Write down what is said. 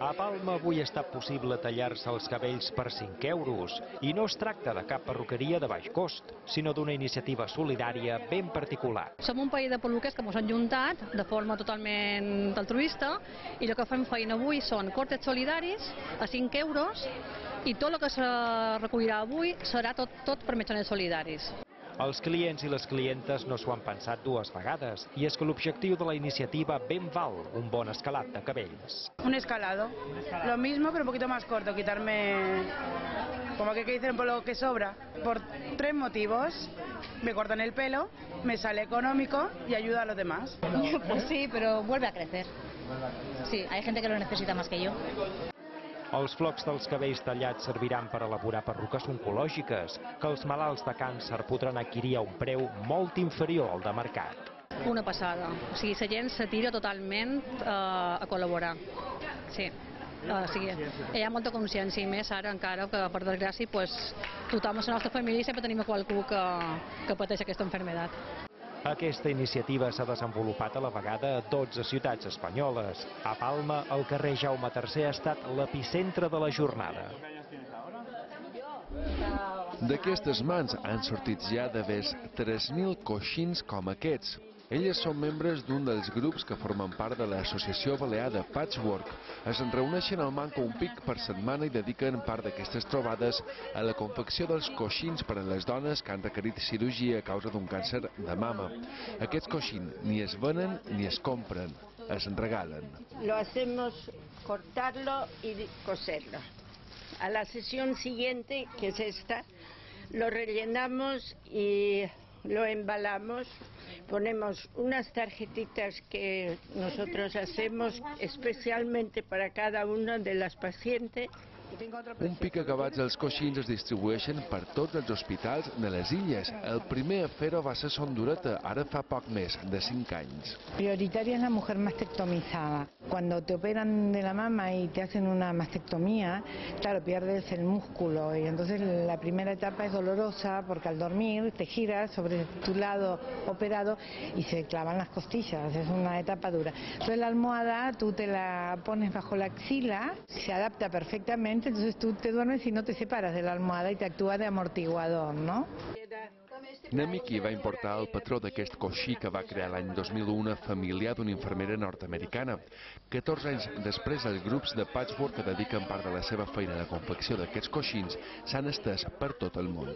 A Palma avui ha estat possible tallar-se els cabells per 5 euros i no es tracta de cap perruqueria de baix cost, sinó d'una iniciativa solidària ben particular. Som un parell de peluquers que ens han juntat de forma totalment altruista i el que fem feina avui són cortes solidaris a 5 euros i tot el que se recollirà avui serà tot, tot per mitjaners solidaris. Els clients i les clientes no s'ho han pensat dues vegades i és que l'objectiu de la iniciativa ben val un bon escalat de cabells. Un escalado. Lo mismo, pero un poquito más corto. Quitarme, como que dicen, por lo que sobra. Por tres motivos. Me cortan el pelo, me sale económico y ayuda a los demás. Pues sí, pero vuelve a crecer. Sí, hay gente que lo necesita más que yo. Els flocs dels cabells tallats serviran per elaborar perruques oncològiques que els malalts de càncer podran adquirir a un preu molt inferior al de mercat. Una passada. O sigui, la gent se tira totalment eh, a col·laborar. Sí. Uh, o sigui, hi ha molta consciència i més ara encara que per desgràcia pues, tothom a la nostra família sempre tenim a qualcú que, que pateix aquesta enfermedad. Aquesta iniciativa s'ha desenvolupat a la vegada a 12 ciutats espanyoles. A Palma, el carrer Jaume III ha estat l'epicentre de la jornada. D'aquestes mans han sortit ja més 3.000 coixins com aquests. Elles són membres d'un dels grups que formen part de l'associació balear de Patchwork. Es reuneixen al manco un pic per setmana i dediquen part d'aquestes trobades a la confecció dels coixins per a les dones que han requerit cirurgia a causa d'un càncer de mama. Aquests coixins ni es venen ni es compren, es regalen. Lo hacemos cortarlo y coserlo. A la sesión siguiente, que es esta, lo rellenamos y lo embalamos, ponemos unas tarjetitas que nosotros hacemos especialmente para cada una de las pacientes. Un pic acabats els coixins es distribueixen per tots els hospitals de les illes. El primer a fer-ho va ser Sondureta, ara fa poc més, de 5 anys. Prioritaria es la mujer mastectomizada. Cuando te operan de la mama y te hacen una mastectomía, claro, pierdes el músculo y entonces la primera etapa es dolorosa porque al dormir te giras sobre tu lado operado y se clavan las costillas, es una etapa dura. Entonces la almohada tú te la pones bajo la axila, se adapta perfectamente, entonces tú te duermes y no te separas de la almohada actúa de amortiguador, ¿no? Nemiki va importar el patró d'aquest coixí que va crear l'any 2001 una familiar d'una infermera nord-americana. 14 anys després, els grups de patchwork que dediquen part de la seva feina la confecció d'aquests coixins s'han estès per tot el món.